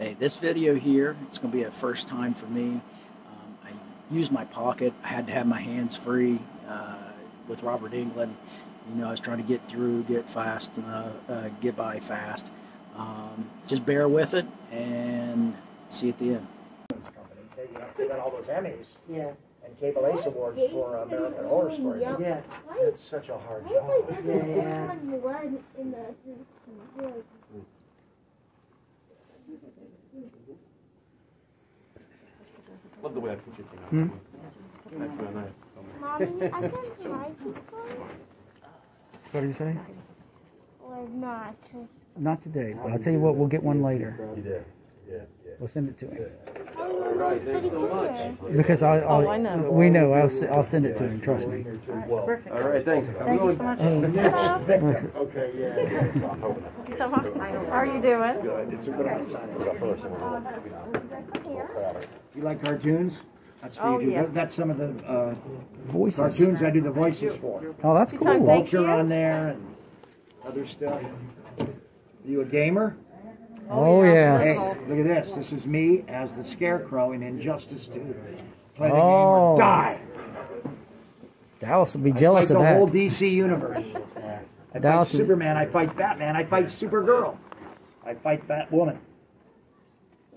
Hey, this video here, it's going to be a first time for me. Um, I used my pocket. I had to have my hands free uh, with Robert Englund. You know, I was trying to get through, get fast, uh, uh, get by fast. Um, just bear with it and see you at the end. company. They, you know, they got all those Emmys Yeah, and Cable Ace Awards for American Horror Story. Yep. yeah, It's such a hard job. Yeah, yeah. on the one in the like, Love the way I put your thing up. Hmm? That's really nice. Mommy, I can like it What did you say? or not. Not today, but I'll tell you what, we'll get one later. You did. We'll send it to him. How do you know it's? Because I'll, I'll Oh, I know. we know, I'll, s- I'll send it to him, trust me. perfect. All right, thanks. Thank you so much. Okay, yeah. How are you doing? good You like cartoons? That's Oh, you do. yeah. That's some of the uh, Voices. cartoons I do the voices for. Oh, that's Good time, cool. thank Vulture on there and other stuff. Are You a gamer? Oh, oh, Hey, yes. look at this. This is me as the Scarecrow in Injustice 2. Play the game Oh. or die. Dallas will be I jealous fight of the whole. DC universe. I fight Dallas is- Superman. I fight Batman. I fight Supergirl. I fight Batwoman.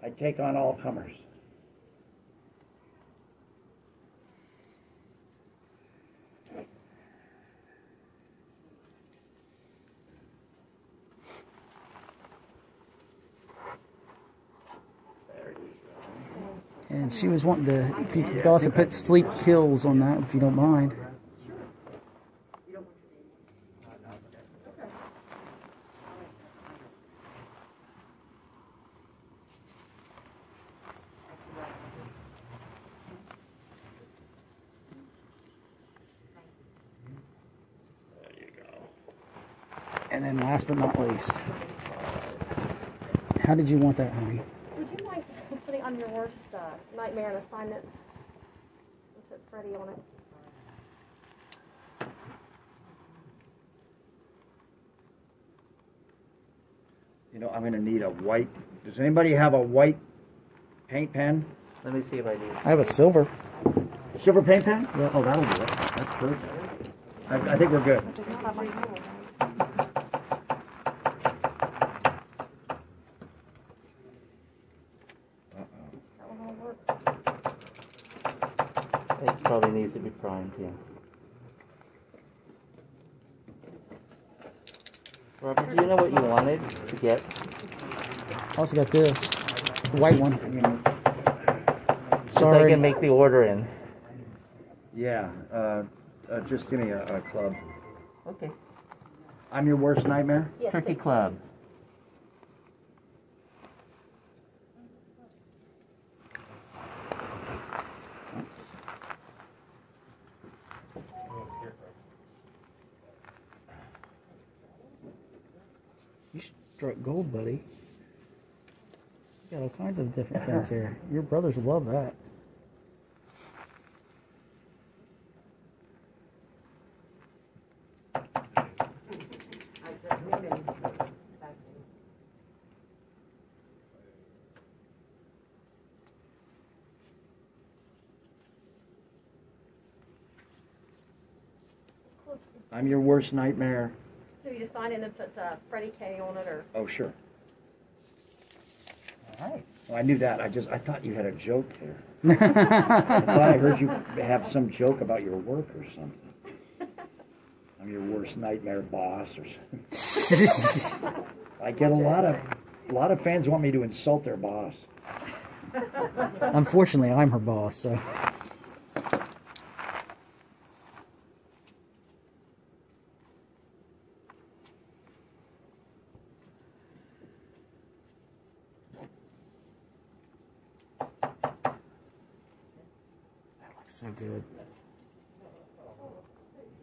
I take on all comers. And she was wanting to, if you could also put sleep pills on that, if you don't mind. And then last but not least, how did you want that, honey? Would you mind putting on your worst uh, nightmare and assignment? And put Freddy on it. You know, I'm going to need a white. Does anybody have a white paint pen? Let me see if I do. I have a silver. Silver paint pen? Yeah. Oh, that'll do it. That's perfect. I, I think we're good. That will all work. It probably needs to be primed, yeah. Robert, do you know what you wanted to get? I also got this white one. So I can make the order in. Yeah. Uh, uh, just give me a, a club. Okay. I'm your worst nightmare. Yes, Turkey please. Club. You struck gold, buddy. You got all kinds of different things here. Your brothers love that. I'm your worst nightmare. So you just sign in and put uh, Freddy K on it or? Oh, sure. All right. Well, I knew that. I just I thought you had a joke there. I thought I heard you have some joke about your work or something. I'm your worst nightmare boss or something. I get a lot of a lot of fans want me to insult their boss. Unfortunately, I'm her boss, so. So good.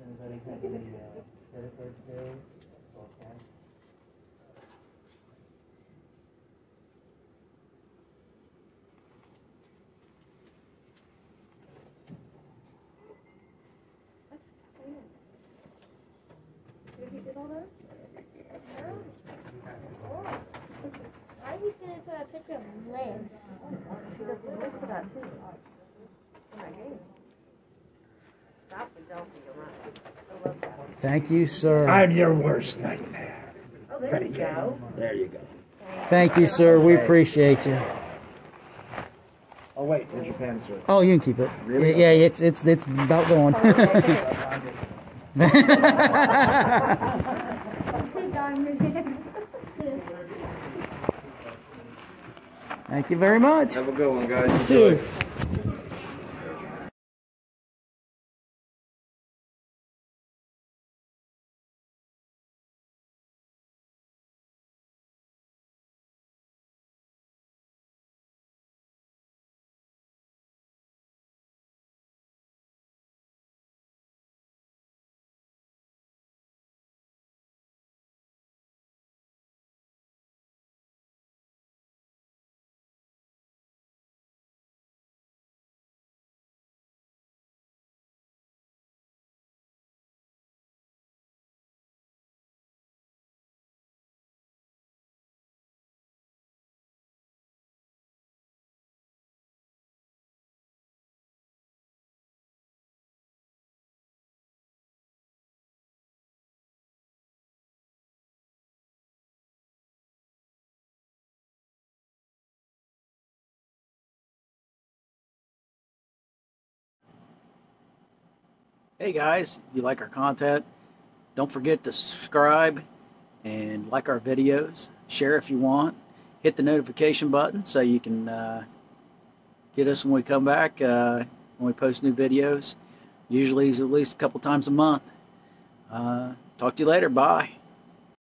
Anybody have any uh, credit card bills or cash? You did all those? I used to put a picture of Liv. She does the voice for that too. Thank you, sir. I'm your worst nightmare. Oh, there you go. There you go. Thank you, sir. We appreciate you. Oh wait, where's your pen, sir? Oh, you can keep it. Yeah, it's it's it's about going. Oh, Thank you very much. Have a good one, guys. Two. Hey guys, if you like our content, don't forget to subscribe and like our videos. Share if you want. Hit the notification button so you can uh, get us when we come back, uh, when we post new videos. Usually at least a couple times a month. Uh, talk to you later. Bye.